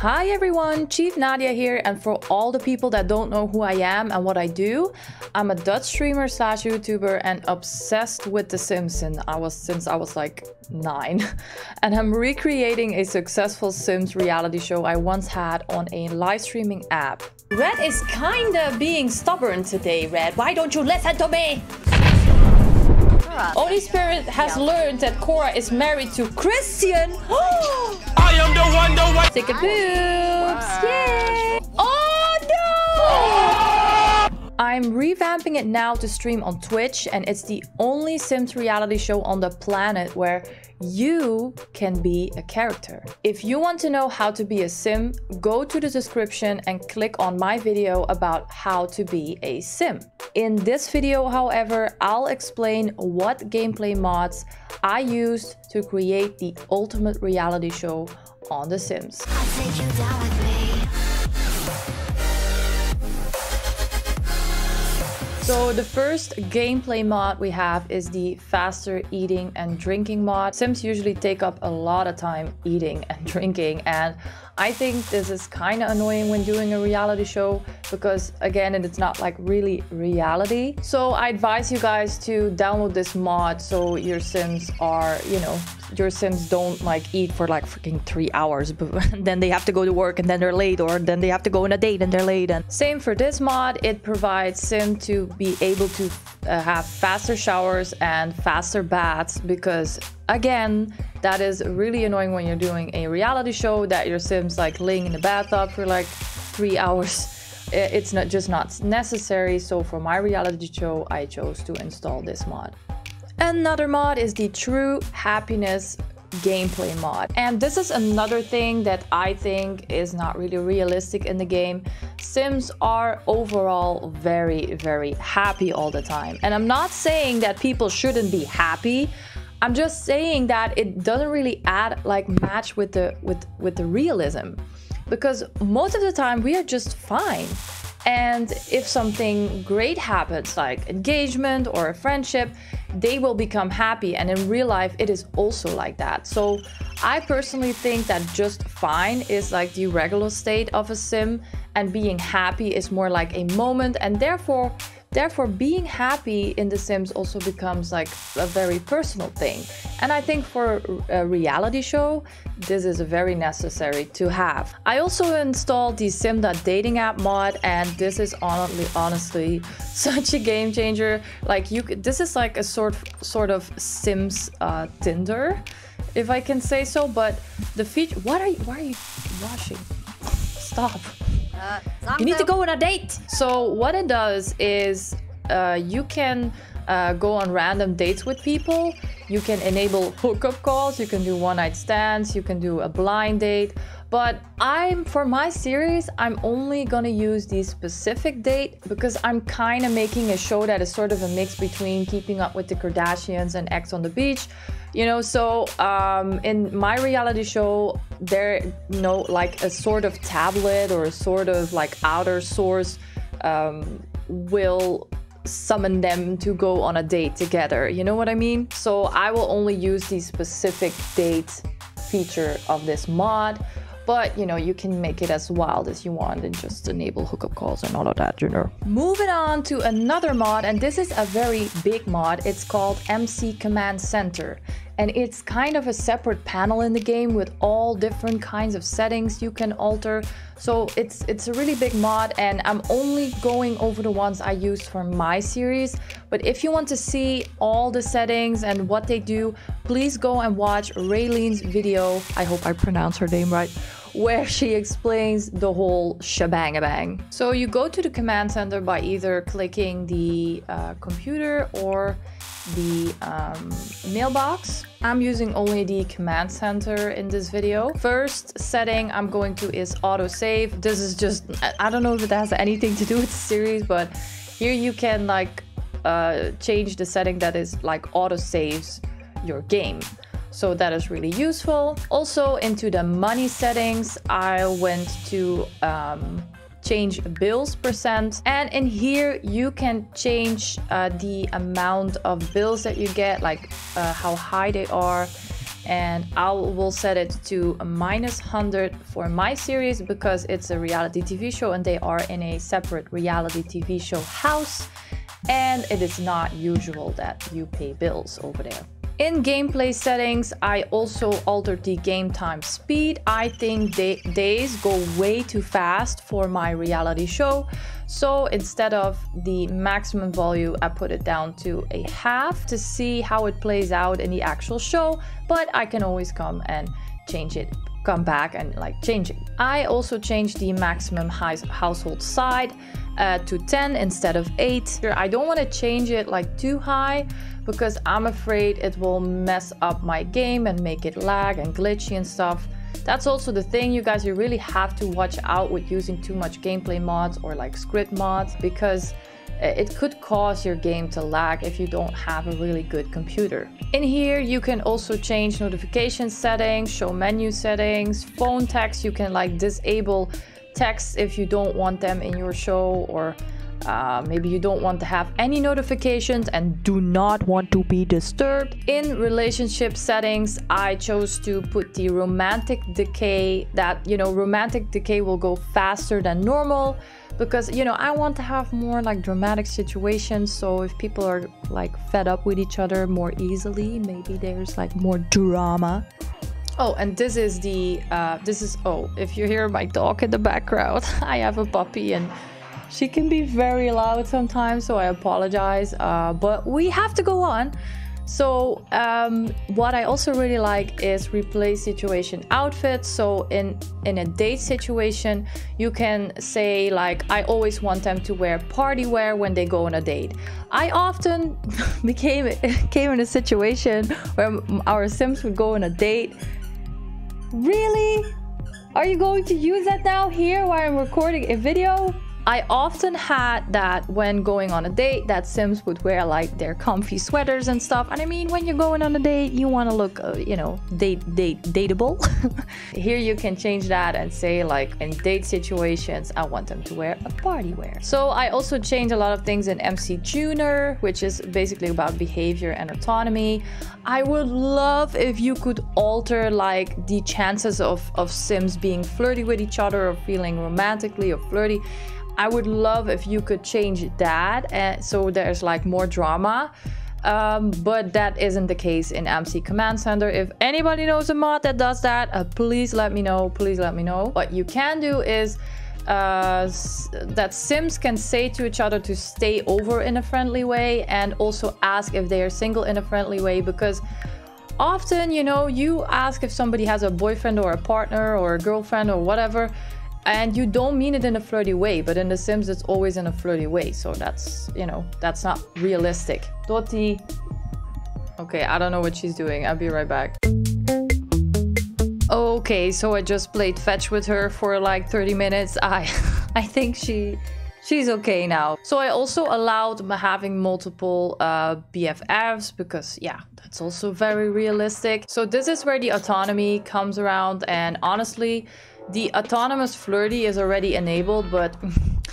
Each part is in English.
Hi everyone, Chiefnadia here and for all the people that don't know who I am and what I do, I'm a Dutch streamer slash YouTuber and obsessed with The Simpsons. I was since I was like 9. And I'm recreating a successful Sims reality show I once had on a live streaming app. Red is kinda being stubborn today, Red. Why don't you listen to me? Holy Spirit has learned that Cora is married to Christian. I am the one, the one. Stick it boobs. Yay! I'm revamping it now to stream on Twitch, and it's the only Sims reality show on the planet where you can be a character. If you want to know how to be a sim, go to the description and click on my video about how to be a sim. In this video, however, I'll explain what gameplay mods I used to create the ultimate reality show on The Sims. So the first gameplay mod we have is the faster eating and drinking mod. Sims usually take up a lot of time eating and drinking and I think this is kind of annoying when doing a reality show because again it's not like really reality. So I advise you guys to download this mod so your Sims are, you know, your Sims don't like eat for like freaking three hours, but then they have to go to work and then they're late, or then they have to go on a date and they're late. And same for this mod, it provides Sim to be able to uh, have faster showers and faster baths because again, that is really annoying when you're doing a reality show that your Sims like laying in the bathtub for like three hours it's not just not necessary so for my reality show i chose to install this mod Another mod is the True Happiness gameplay mod. And this is another thing that I think is not really realistic in the game. Sims are overall very, very happy all the time. And I'm not saying that people shouldn't be happy. I'm just saying that it doesn't really add like match with the with with the realism. Because most of the time we are just fine. And if something great happens, like engagement or a friendship, they will become happy. And in real life, it is also like that. So I personally think that just fine is like the regular state of a sim, and being happy is more like a moment. And therefore, Therefore, being happy in The Sims also becomes like a very personal thing. And I think for a reality show, this is very necessary to have. I also installed the Simda dating app mod, and this is honestly, honestly such a game changer. Like you, this is like a sort sort of Sims uh, Tinder, if I can say so. But the feature, what are you? Why are you washing? Stop. You need to go on a date. So what it does is uh, you can uh, go on random dates with people. You can enable hookup calls. You can do one night stands. You can do a blind date. But I'm for my series, I'm only gonna use the specific date because I'm kind of making a show that is sort of a mix between Keeping Up with the Kardashians and Ex on the Beach. You know, so um, in my reality show, there, know, like a sort of tablet or a sort of like outer source um, will summon them to go on a date together. You know what I mean? So I will only use the specific date feature of this mod but you know you can make it as wild as you want and just enable hookup calls and all of that you know moving on to another mod and this is a very big mod it's called mc command center and it's kind of a separate panel in the game with all different kinds of settings you can alter so it's it's a really big mod and i'm only going over the ones i used for my series but if you want to see all the settings and what they do please go and watch raylene's video i hope i pronounced her name right where she explains the whole shebang bang. So you go to the command center by either clicking the uh, computer or the um, mailbox. I'm using only the command center in this video. First setting I'm going to is autosave. This is just, I don't know if it has anything to do with the series, but here you can like uh, change the setting that is like autosaves your game. So that is really useful. Also into the money settings, I went to um, change bills percent. And in here you can change uh, the amount of bills that you get like uh, how high they are. And I will set it to minus 100 for my series because it's a reality TV show and they are in a separate reality TV show house. And it is not usual that you pay bills over there. In gameplay settings, I also altered the game time speed. I think day days go way too fast for my reality show. So instead of the maximum volume, I put it down to a half to see how it plays out in the actual show. But I can always come and change it come back and like change it. I also changed the maximum high household side uh, to 10 instead of 8. I don't want to change it like too high because I'm afraid it will mess up my game and make it lag and glitchy and stuff. That's also the thing, you guys, you really have to watch out with using too much gameplay mods or like script mods because uh, it could cause your game to lag if you don't have a really good computer. In here, you can also change notification settings, show menu settings, phone text. You can like disable text if you don't want them in your show or uh, maybe you don't want to have any notifications and do not want to be disturbed. In relationship settings, I chose to put the romantic decay that, you know, romantic decay will go faster than normal because, you know, I want to have more like dramatic situations. So if people are like fed up with each other more easily, maybe there's like more drama. Oh, and this is the, uh, this is, oh, if you hear my dog in the background, I have a puppy and she can be very loud sometimes, so I apologize. Uh, but we have to go on. So um, what I also really like is replace situation outfits. So in in a date situation, you can say like, I always want them to wear party wear when they go on a date. I often became came in a situation where our Sims would go on a date. Really? Are you going to use that now here while I'm recording a video? I often had that when going on a date that Sims would wear like their comfy sweaters and stuff. And I mean, when you're going on a date, you want to look, uh, you know, date, date, dateable. Here you can change that and say like in date situations, I want them to wear a party wear. So I also changed a lot of things in MC Tuner, which is basically about behavior and autonomy. I would love if you could alter like the chances of, of Sims being flirty with each other or feeling romantically or flirty. I would love if you could change that eh, so there's like more drama. Um, but that isn't the case in MC Command Center. If anybody knows a mod that does that, uh, please let me know. Please let me know. What you can do is uh, that Sims can say to each other to stay over in a friendly way and also ask if they are single in a friendly way because often, you know, you ask if somebody has a boyfriend or a partner or a girlfriend or whatever and you don't mean it in a flirty way but in the sims it's always in a flirty way. So that's you know that's not realistic. Dottie okay i don't know what she's doing. I'll be right back. Okay so i just played fetch with her for like 30 minutes. I i think she she's okay now. So i also allowed having multiple uh bffs because yeah that's also very realistic. So this is where the autonomy comes around. And honestly the autonomous flirty is already enabled, but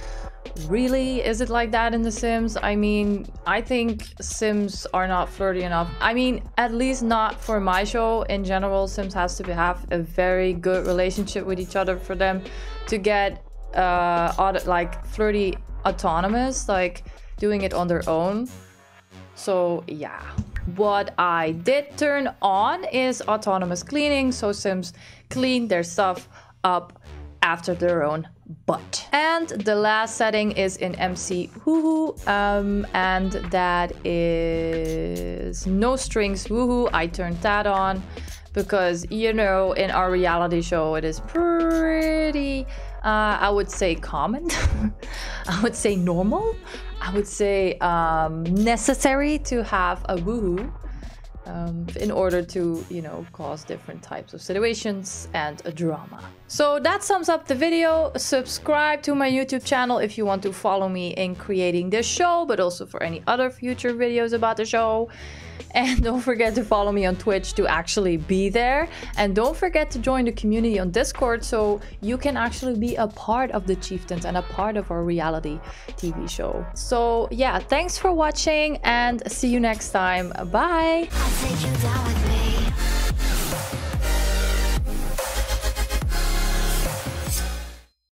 really, is it like that in The Sims? I mean, I think Sims are not flirty enough. I mean, at least not for my show. In general, Sims has to have a very good relationship with each other for them to get uh, like flirty autonomous, like doing it on their own. So yeah. What I did turn on is autonomous cleaning. So Sims clean their stuff up after their own butt. And the last setting is in MC Woohoo, um, and that is no strings woohoo. I turned that on because, you know, in our reality show, it is pretty, uh, I would say common. I would say normal. I would say um, necessary to have a woohoo um, in order to, you know, cause different types of situations and a drama. So that sums up the video. Subscribe to my YouTube channel if you want to follow me in creating this show, but also for any other future videos about the show. And don't forget to follow me on Twitch to actually be there. And don't forget to join the community on Discord so you can actually be a part of the Chieftains and a part of our reality TV show. So yeah, thanks for watching and see you next time. Bye!